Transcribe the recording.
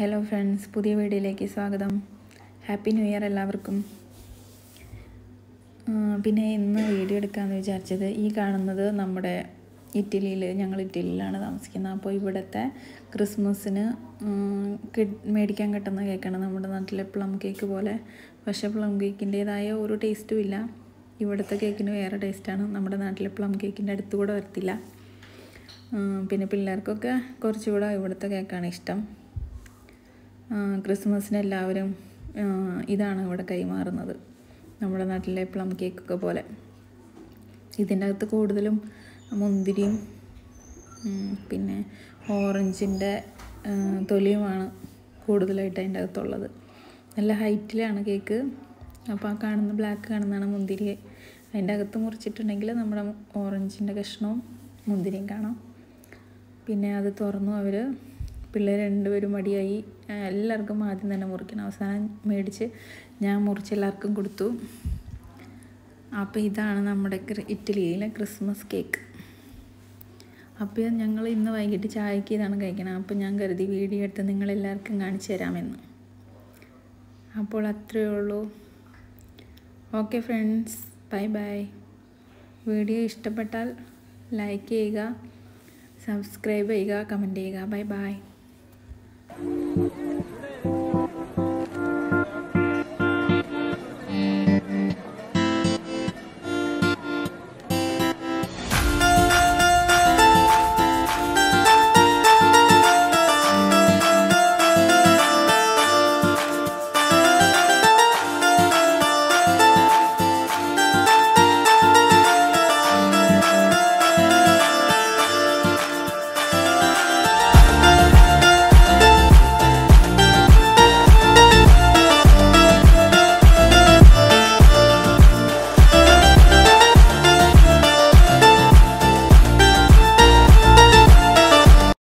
Hello friends പുതിയ വീഡിയോയിലേക്ക് സ്വാഗതം. ഹാപ്പി ന്യൂ ഇയർ എല്ലാവർക്കും. പിന്നെ ഇന്ന് വീഡിയോ എടുക്കാമെന്ന് വിചാരിച്ചത് ഈ കാണുന്നത് നമ്മുടെ ഇറ്റലിയിൽ ഞങ്ങൾ ഇറ്റലിയിലാണ് താമസിക്കുന്നത്. അപ്പോൾ ഇവിടുത്തെ ക്രിസ്മസിന് മേടിക്കാൻ കിട്ടുന്ന കേക്കാണ് നമ്മുടെ നാട്ടിലെ പ്ലം കേക്ക് പോലെ. പക്ഷേ പ്ലം കേക്കിന്റേതായ ഒരു ടേസ്റ്റും ഇല്ല. ഇവിടുത്തെ കേക്കിന് വേറെ ടേസ്റ്റാണ് നമ്മുടെ നാട്ടിലെ പ്ലം കേക്കിന്റെ അടുത്തുകൂടെ വരത്തില്ല. പിന്നെ പിള്ളേർക്കൊക്കെ കുറച്ചുകൂടെ ഇവിടുത്തെ കേക്കാണ് ഇഷ്ടം. ക്രിസ്മസിന് എല്ലാവരും ഇതാണ് ഇവിടെ കൈമാറുന്നത്. നമ്മുടെ നാട്ടിലെ പ്ലം കേക്കൊക്കെ പോലെ. ഇതിന്റെ അകത്ത് കൂടുതലും മുന്തിരിയും പിന്നെ ഓറഞ്ചിന്റെ തൊലിയുമാണ് കൂടുതലായിട്ട് അതിന്റെ അകത്തുള്ളത്. നല്ല ഹൈറ്റിലാണ് കേക്ക്. അപ്പോൾ ആ കാണുന്ന ബ്ലാക്ക് കാണുന്നതാണ് മുന്തിരി. അതിന്റെ അകത്ത് മുറിച്ചിട്ടുണ്ടെങ്കിൽ നമ്മുടെ ഓറഞ്ചിന്റെ കഷ്ണവും മുന്തിരിയും കാണാം. പിന്നെ അത് തുറന്നു അവർ പിള്ളേർ രണ്ടുപേരും മടിയായി. എല്ലാവർക്കും ആദ്യം തന്നെ മുറിക്കണം. അവസാനം മേടിച്ച് ഞാൻ മുറിച്ച് എല്ലാവർക്കും കൊടുത്തു. അപ്പോൾ ഇതാണ് നമ്മുടെ ഇറ്റലിയിലെ ക്രിസ്മസ് കേക്ക് അപ്പോൾ ഞങ്ങൾ ഇന്ന് വൈകിട്ട് ചായക്ക് ഇതാണ് കഴിക്കണം. അപ്പോൾ ഞാൻ കരുതി വീഡിയോ എടുത്ത് നിങ്ങളെല്ലാവർക്കും കാണിച്ചു തരാമെന്ന്. അപ്പോൾ അത്രയേ ഉള്ളൂ. Okay friends bye bye. Video ഇഷ്ടപ്പെട്ടാൽ ലൈക്ക് ചെയ്യുക സബ്സ്ക്രൈബ് ചെയ്യുക കമന്റ് ചെയ്യുക. Bye bye. Thank you.